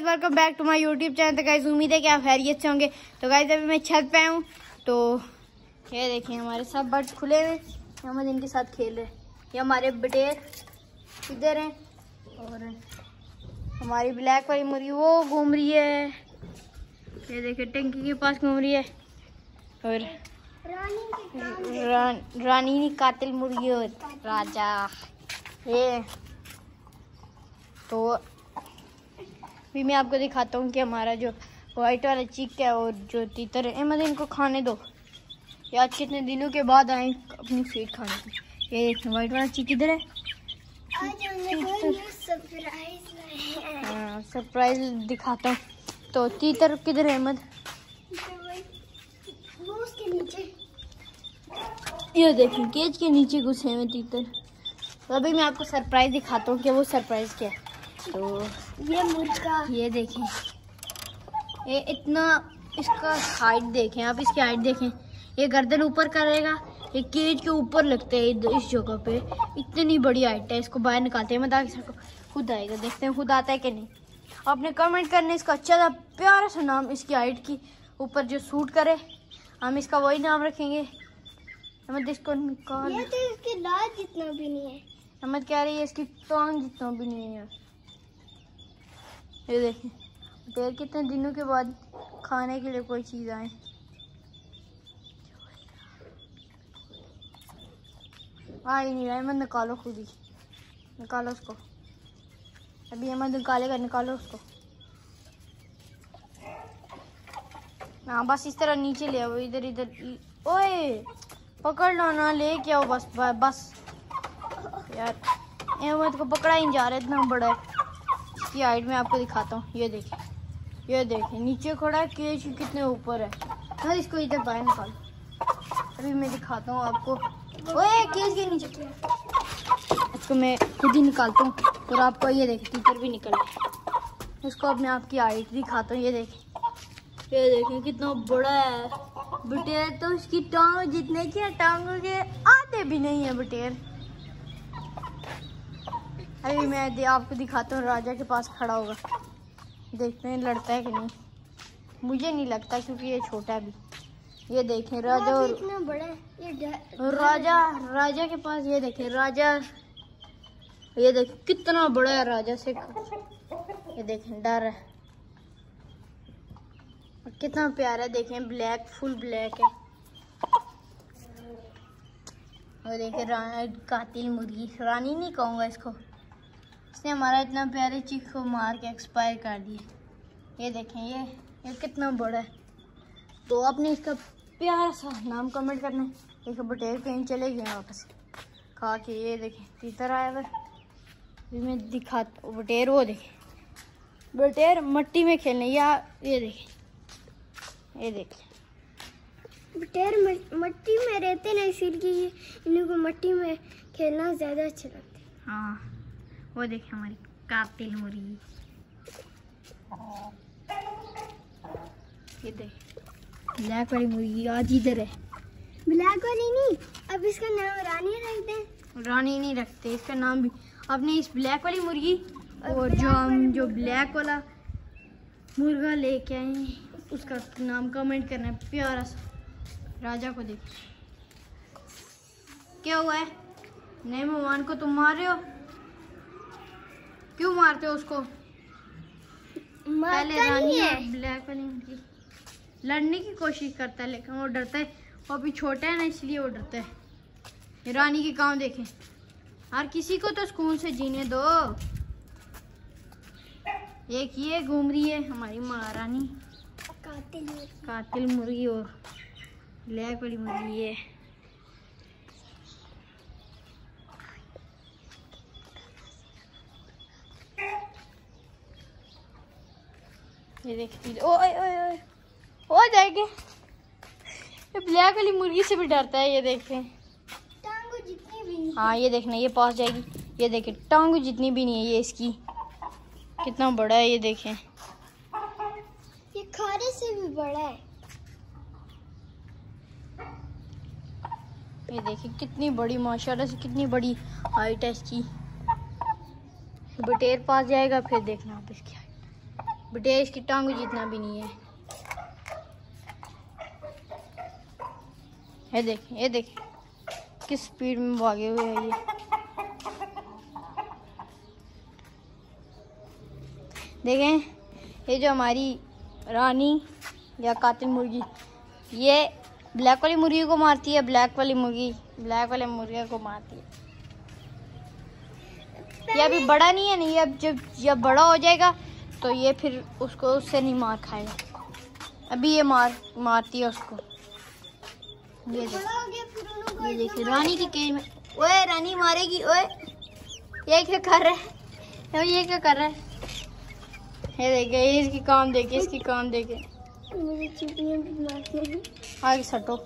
Guys welcome back to my YouTube channel तो guys उम्मीद है कि आप खैरियत से होंगे। तो गाइज़ अभी मैं छत पे हूँ। तो ये देखिए हमारे सब बर्ड्स खुले हुए हम इनके साथ खेल रहे हैं। ये हमारे बटेर इधर हैं और हमारी ब्लैक वाली मुर्गी वो घूम रही है। ये देखिए टंकी के पास घूम रही है। और रा, रानी कातिल मुर्गी और राजा। ये। तो भी मैं आपको दिखाता हूँ कि हमारा जो वाइट वाला चिक है और जो तीतर है मतलब इनको खाने दो। ये आज कितने दिनों के बाद आए अपनी फ़ीड खाने की ये वाइट वाला चिक इधर है। हाँ। सरप्राइज़ दिखाता हूँ। तो तीतर किधर है अहमद? ये देखें केज के नीचे घुसे हुए तीतर। तो अभी मैं आपको सरप्राइज़ दिखाता हूँ कि वो सरप्राइज़ क्या है। तो ये मुर्गा। ये देखें। ये इतना इसका हाइट देखें आप इसकी हाइट देखें। ये गर्दन ऊपर करेगा ये केज के ऊपर लगते हैं इस जगह पे। इतनी बड़ी हाइट है इसको बाहर निकालते हैं। ताकि इसको खुद आएगा देखते हैं खुद आता है कि नहीं। आपने कमेंट करने इसका अच्छा सा प्यारा सा नाम इसकी हाइट की ऊपर जो सूट करे हम इसका वही नाम रखेंगे। अहमद इसको निकाल। ये तो इसकी दांत जितना भी नहीं है। अहमद कह रही है इसकी टांग जितना भी नहीं है। ये देखें पेड़ कितने दिनों के बाद खाने के लिए कोई चीज़ आए। आ ही नहीं रहा अहमद निकालो खुद ही। निकालो उसको। अभी अहमद निकालेगा निकालो उसको। हाँ बस इस तरह नीचे ले आओ, इधर इधर। ओए, पकड़ लो ना, ले के आओ, बस बस। यार अहमद को पकड़ा ही नहीं जा रहा, इतना बड़ा है। इसकी हाइट में आपको दिखाता हूँ। ये देखिए ये देखिए नीचे खड़ा है केज कितने ऊपर है। हाँ इसको इधर बाहर निकाल। अभी मैं दिखाता हूँ आपको। ओए केज के नीचे। इसको मैं खुद ही निकालता हूँ। और आपको ये देखिए टीचर भी निकल उसको अब मैं आपकी हाइट दिखाता हूँ। ये देखिए ये देखिए कितना बड़ा है। बटेर तो उसकी टांग जितने की टांगों के आते भी नहीं है बटेर। अभी मैं आपको दिखाता हूँ राजा के पास खड़ा होगा। देखते हैं लड़ता है कि नहीं। मुझे नहीं लगता क्योंकि ये छोटा है भी ये देखें राजा और इतना बड़ा है ये राजा राजा के पास ये देखें राजा। ये देख कितना बड़ा है राजा से ये देखें डर है। कितना प्यारा है देखें ब्लैक फुल ब्लैक है। और देखें रा- कातिल मुर्गी। रानी नहीं कहूँगा इसको। इसने हमारा इतना प्यारे चीख को मार के एक्सपायर कर दिया। ये देखें ये ये कितना बड़ा है। तो आपने इसका प्यारा सा नाम कमेंट करना है। देखो बटेर कहीं चले गए वापस। खा के ये देखें तीतर आया हुआ। अभी मैं दिखा बटेर वो देखें। बटेर मट्टी में खेलने या ये देखें। ये देखें। बटेर मट- मिट्टी में रहते ना इसीलिए इन्हीं को मिट्टी में खेलना ज़्यादा अच्छा लगता है। हाँ। वो देखें हमारी कातिल मुर्गी ये देख ब्लैक वाली मुर्गी आज इधर है। ब्लैक वाली नहीं अब इसका नाम रानी रख दें रानी नहीं रखते इसका नाम भी आपने इस ब्लैक वाली मुर्गी और जो हम जो ब्लैक वाला मुर्गा लेके आए हैं उसका नाम कमेंट करना है प्यारा सा। राजा को देख। क्या हुआ है? नए मेहमान को तुम मार रहे हो? क्यों मारते हो उसको? पहले रानी है। ब्लैक वाली मुर्गी लड़ने की कोशिश करता है लेकिन वो डरता है। वो अभी छोटा है ना इसलिए वो डरता है। रानी के काम देखें। हर किसी को तो सुकून से जीने दो। एक ये घूम रही है हमारी महारानी। कातिल कातिल मुर्गी और ब्लैक वाली मुर्गी है ये देखती ओए ओए ओए। ओ देखे ये ब्लैक वाली मुर्गी से भी डरता है ये देखें। टांगों जितनी भी नहीं। हाँ ये देखना ये पास जाएगी। ये देखें टांगू जितनी भी नहीं है ये इसकी। कितना बड़ा है ये देखें। ये खारे से भी बड़ा है। ये देखिए कितनी बड़ी माशाल्लाह से कितनी बड़ी हाइट है इसकी। बटेर पास जाएगा फिर देखना आप इसकी। बटेर इसकी टांगों जितना भी नहीं है ये देखें ये देखें किस स्पीड में भागे हुए हैं ये देखें ये जो हमारी रानी या कातिल मुर्गी ये ब्लैक वाली मुर्गी को मारती है ब्लैक वाली मुर्गी ब्लैक वाले मुर्गे को मारती है ये अभी बड़ा नहीं है नहीं अब जब जब बड़ा हो जाएगा तो ये फिर उसको उससे नहीं मार खाएगा। अभी ये मार मारती है उसको। ये देख। बड़ा गया फिर उनको ये देखिए रानी की केज में ओए रानी मारेगी ओए। ये क्या कर रहा है? ये क्या कर रहा है? ये देखिए इसकी काम देखे इसकी काम देखे। मुझे चिड़ियाँ भी मारती हैं आगे सटो।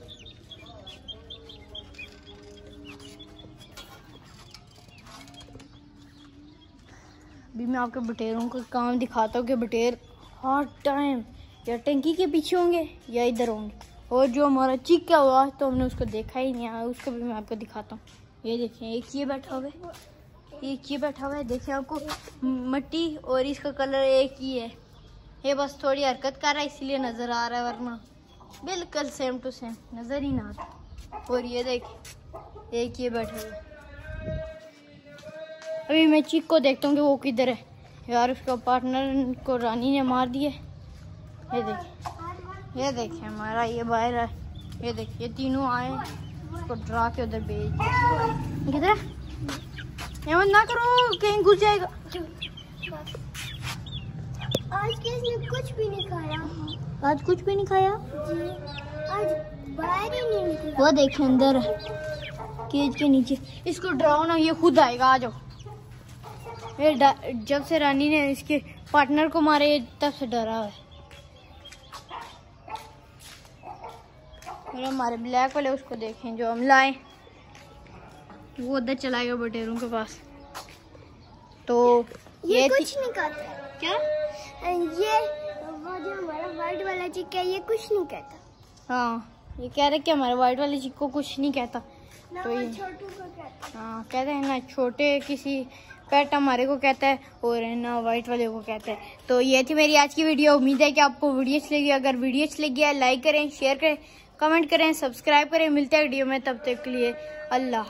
अभी मैं आपके बटेरों का काम दिखाता हूँ कि बटेर हर टाइम या टंकी के पीछे होंगे या इधर होंगे। और जो हमारा चिक क्या हुआ तो हमने उसको देखा ही नहीं है उसको भी मैं आपको दिखाता हूँ। ये देखें एक ये बैठा हुआ है। एक ये बैठा हुआ है, देखिए आपको, मट्टी और इसका कलर एक ही है। ये बस थोड़ी हरकत कर रहा है, इसीलिए नज़र आ रहा है, वरना बिल्कुल सेम टू सेम नज़र ही ना आता और ये देखें एक ये बैठा हुआ है। अभी मैं चीक को देखता हूँ कि वो किधर है। यार उसका पार्टनर को रानी ने मार दिया ये देखिए ये देखिए हमारा ये बाहर है। ये देखिए ये तीनों आए उसको डरा के उधर भेज किधर मत ना करो कहीं घुस जाएगा। आज के इसने कुछ भी नहीं खाया। आज कुछ भी नहीं खाया? जी आज बाहर ही नहीं वो देखे अंदर केज के नीचे। इसको डराओ ना ये खुद आएगा आ जाओ। ये जब से रानी ने इसके पार्टनर को मारे तब से डरा है। और हमारे ब्लैक वाले उसको देखें जो हम लाए। वो उधर चला गया बटेरों के पास। तो ये, ये कुछ नहीं खाता क्या? ये वो जो हमारा व्हाइट वाला चिक है ये कुछ नहीं कहता। हाँ ये कह रहे कि हमारे वाइट वाले चिक को कुछ नहीं कहता। तो ये- छोटू को कहता। हाँ कहते हैं ना छोटे किसी पेट हमारे को कहता है, और है ना वाइट वाले को कहता है। तो ये थी मेरी आज की वीडियो उम्मीद है कि आपको वीडियो अच्छी लगी। अगर वीडियो अच्छी लगी है लाइक करें शेयर करें कमेंट करें सब्सक्राइब करें। मिलते हैं वीडियो में, तब तक के लिए अल्लाह